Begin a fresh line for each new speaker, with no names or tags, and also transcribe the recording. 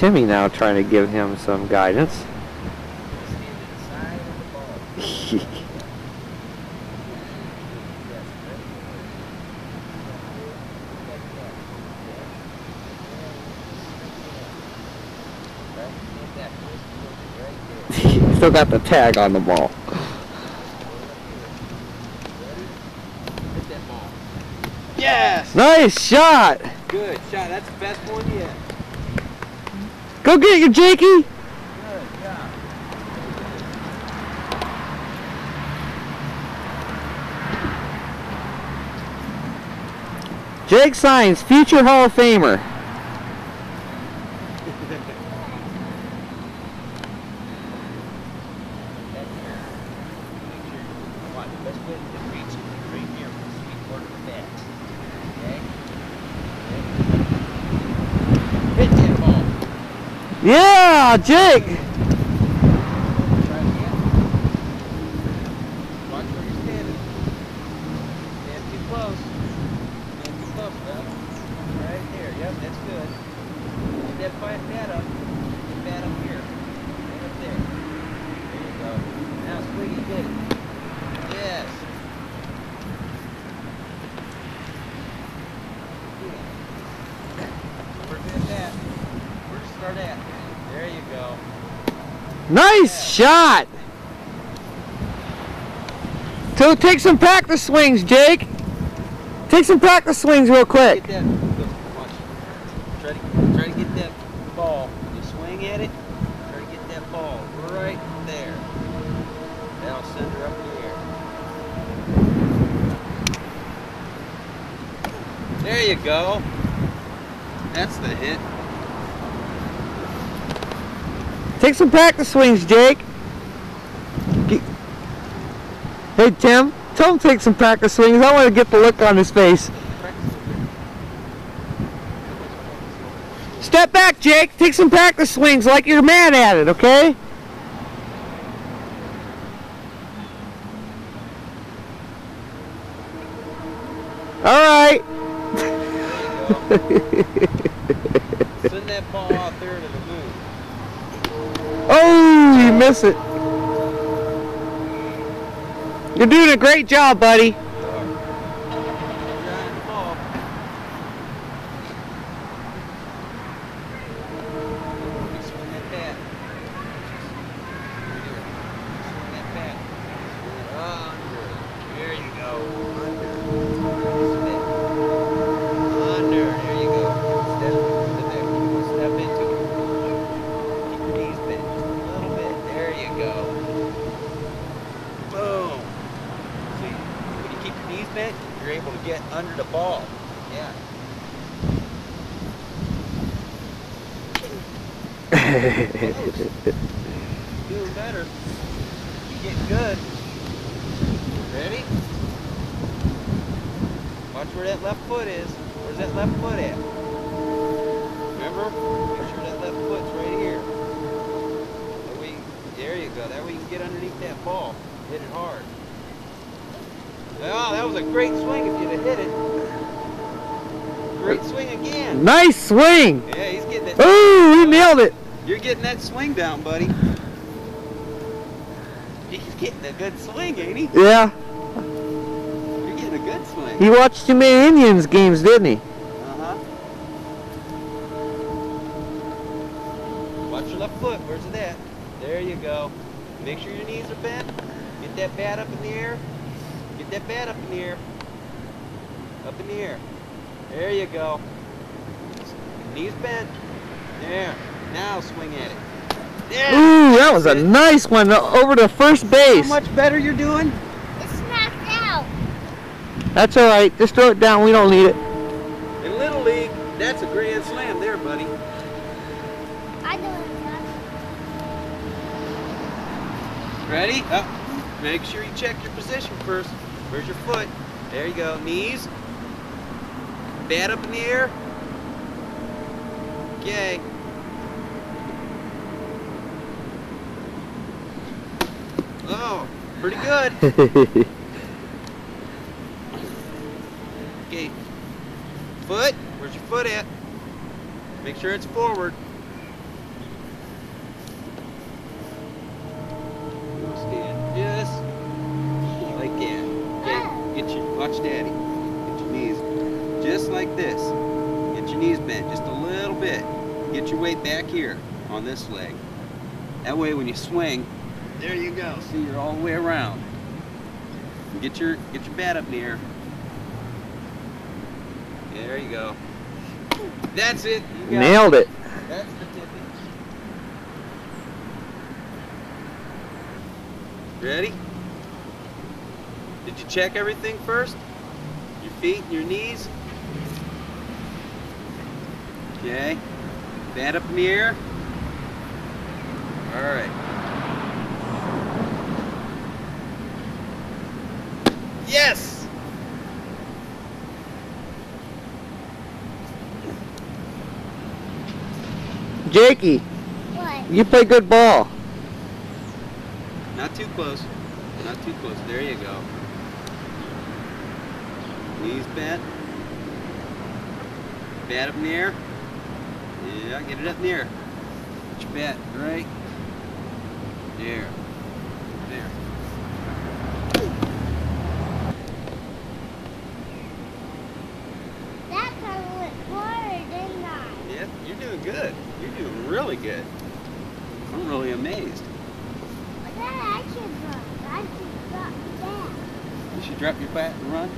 Timmy now trying to give him some guidance. Still got the tag on the ball.
Yes!
Nice shot!
Good shot. That's the best one yet.
Go get your Jakey!
Good.
Jake Sines, future Hall of Famer.
Best way to reach it right here from the sweet part of the bat. Okay? Hit that ball.
Yeah, Jake!
Try it again. Watch where you're standing. Stand too close. Stand too close, bud. Right there. Yep, that's good. Get that bat bat up. Get the bat up here. Right up there. There you go. Now Squiggy get it. Yes. We're good at that. Where to start at? There you go.
Nice shot! So take some practice swings, Jake. Take some practice swings real quick.
Try to try to get that ball. You swing at it. Try to get that ball right there. That'll send her up in the air. There you go. That's the hit.
Take some practice swings, Jake. Hey, Tim, tell him take some practice swings. I want to get the look on his face. Step back, Jake. Take some practice swings like you're mad at it, okay? All right.
There you go. Send that ball out there to the moon.
Oh, you miss it. You're doing a great job, buddy.
Trying the ball. You swing that bat. Right here. Swing that bat. Swing it under. There you go. Under. Spin. Under. There you go. Step to the neck. Step into it. Keep your knees bent just a little bit. There you go. Boom. See, when you keep your knees bent, you're able to get under the ball. Yeah. Doing better. You getting good. Ready? Watch where that left foot is. Where's that left foot at? Remember? Make sure that left foot's right here. That way, there you go. That way you can get underneath that ball. Hit it hard. Oh, that was a great swing if you'd have hit it. Great swing again.
nice swing.
Yeah, he's getting it.
Ooh, he nailed it.
You're getting that swing down, buddy. He's getting a good swing, ain't he?
Yeah,
You're getting a good swing.
he watched too many Indians games, didn't he?
Uh-huh. Watch your left foot. Where's it at? There you go. Make sure your knees are bent. Get that bat up in the air. Get that bat up in the air. Up in the air. There you go. Knees bent. There. Now swing at it. Yeah.
Ooh, that was a nice one uh, over to first base.
How
base.
much better you're doing?
It's knocked out.
That's all right. Just throw it down. We don't need it.
In Little League, that's a grand slam there, buddy.
I know it's.
Ready? Up. Make sure you check your position first. Where's your foot? There you go. Knees. Bat up in the air. Okay. Oh, pretty good. Okay. Foot. Where's your foot at? Make sure it's forward. Watch daddy. Get your knees just like this. Get your knees bent just a little bit. Get your weight back here on this leg. That way when you swing, there you go. See, you're all the way around. Get your get your bat up in. There you go. That's it. Got it.
Nailed it.
That's the tipping. Ready? Did you check everything first? Your feet and your knees? Okay. Bat up in the air. All right. Yes!
Jakey,
What?
you play good ball.
Not too close. Not too close. There you go. Knees bent. Bat up in the air. Yeah, get it up in the air. Get your bat right there. There.
That kind of went forward, didn't I?
Yeah, you're doing good. You're doing really good. I'm really amazed.
But I should run. I should drop that.
You should drop your bat and run.